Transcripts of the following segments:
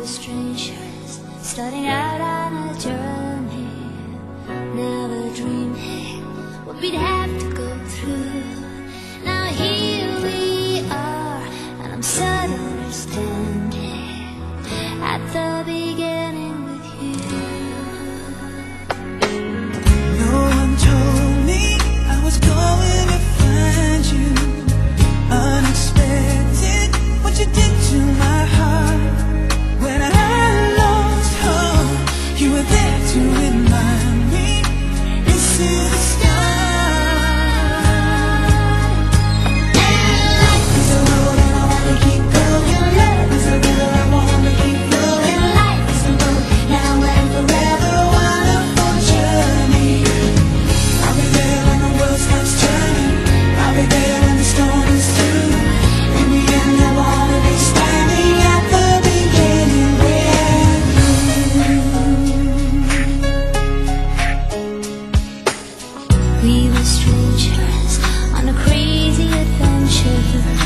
with strangers, starting out on a journey, never dreaming what we'd have to strangers on a crazy adventure.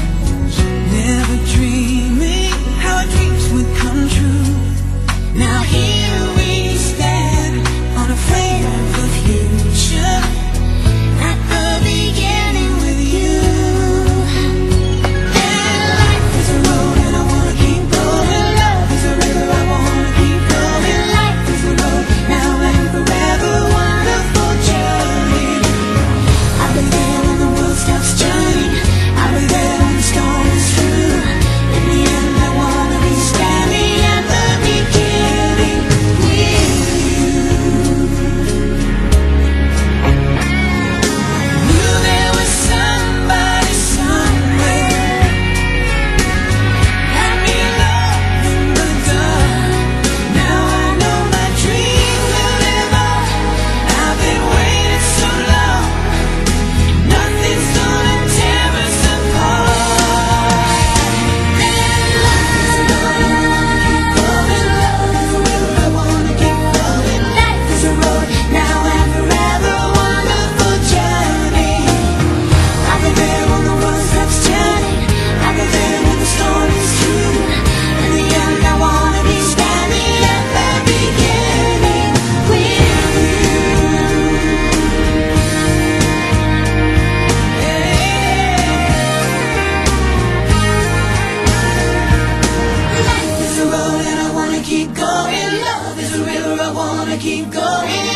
keep going.